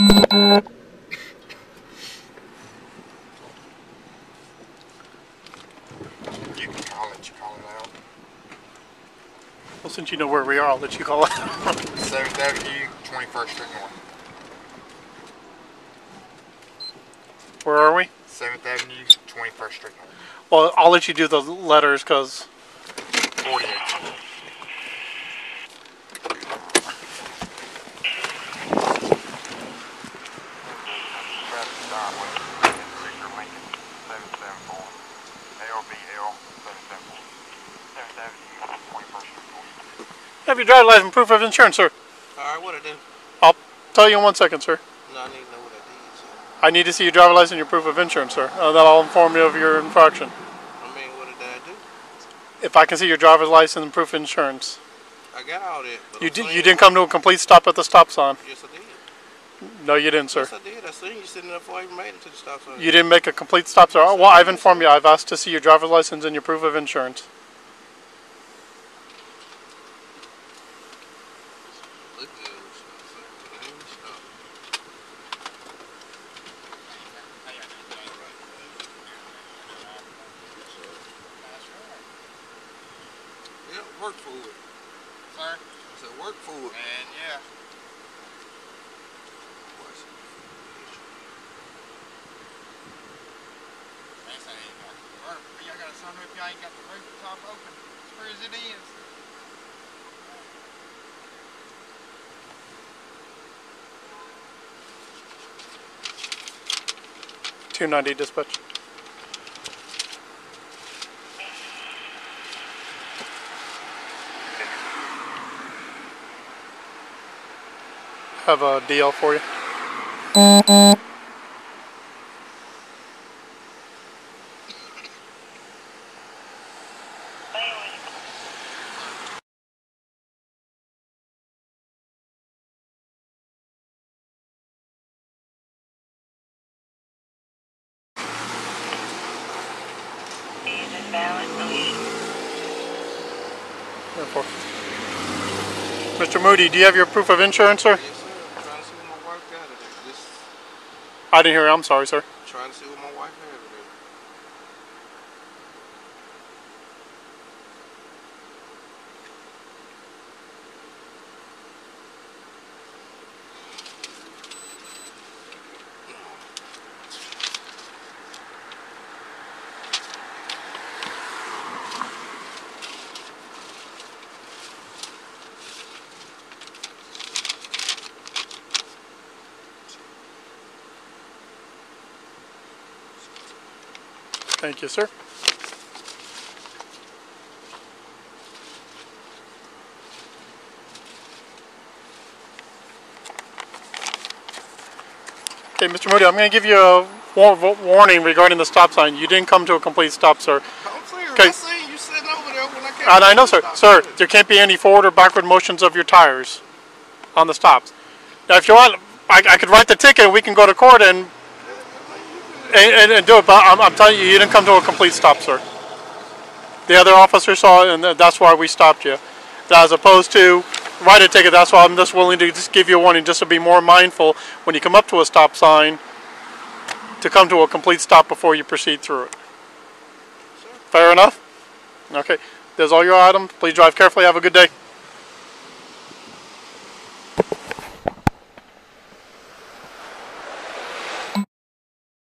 Well, since you know where we are, I'll let you call it. 7th Avenue, 21st Street North. where are we? 7th Avenue, 21st Street North. Well, I'll let you do the letters because 48. Travis Steinway, Victor Lincoln, 774. LBL, 774. 7th Avenue, 21st Street North. have your driver's license, and proof of insurance, sir. Alright, what I do? I'll tell you in one second, sir. No, I need to know what I did, so. I need to see your driver's license and your proof of insurance, sir. Uh, then I'll inform you of your infraction. I mean, what did I do? If I can see your driver's license and proof of insurance. I got all that. But You, did, you didn't come to a complete stop at the stop sign. Yes, I did. No, you didn't, sir. Yes, I did. I seen you sitting there before I even made it to the stop sign. You didn't make a complete stop, sir. Well, I've informed you. I've asked to see your driver's license and your proof of insurance. Look good. so I said, but I ain't stopped. Yeah, work for it. Sir? I said, work for it. And yeah. Watch it. They say you got the roof. Y'all got a sunroof, y'all ain't got the roof top open. As free as it is. Two ninety dispatch. Have a DL for you. Mr. Moody, do you have your proof of insurance, sir? Yes, sir. I'm trying to see what my wife got today. Just I didn't hear you. I'm sorry, sir. trying to see what my wife had Thank you, sir. Okay, Mr. Moody, I'm going to give you a war- warning regarding the stop sign. You didn't come to a complete stop, sir. Okay. I seen you sitting over there when I came. And I know, sir. Sir, there can't be any forward or backward motions of your tires on the stops. Now, if you want, I, I could write the ticket and we can go to court and and, and, and do it. But I'm, I'm telling you, you didn't come to a complete stop, sir. The other officer saw it, and that's why we stopped you. As opposed to write a ticket, that's why I'm just willing to just give you a warning, just to be more mindful when you come up to a stop sign, to come to a complete stop before you proceed through it. Fair enough? Okay. There's all your items. Please drive carefully. Have a good day.